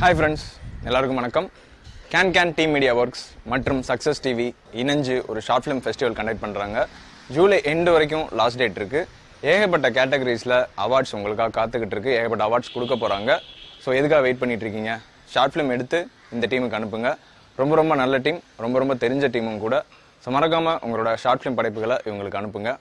Hi friends எல்லாருக்கும் வணக்கம். Can can team media works மற்றும் சக்ஸஸ் டிவி இணைஞ்சு ஒரு ஷார்ட் ஃபிலிம் ஃபெஸ்டிவல் கண்டக்ட் பண்ணுறாங்க ஜூலை எண்டு வரைக்கும் லாஸ்ட் டேட் இருக்குது ஏகப்பட்ட கேட்டகரிஸில் அவார்ட்ஸ் உங்களுக்காக காத்துக்கிட்டு இருக்கு. ஏகப்பட்ட அவார்ட்ஸ் கொடுக்க போகிறாங்க ஸோ எதுக்காக வெயிட் பண்ணிகிட்டு இருக்கீங்க? ஷார்ட் ஃபிலிம் எடுத்து இந்த டீமுக்கு அனுப்புங்க. ரொம்ப ரொம்ப நல்ல டீம் ரொம்ப ரொம்ப தெரிஞ்ச டீமும் கூட. ஸோ மறக்காமல் உங்களோட ஷார்ட் ஃபிலிம் படைப்புகளை இவங்களுக்கு அனுப்புங்க.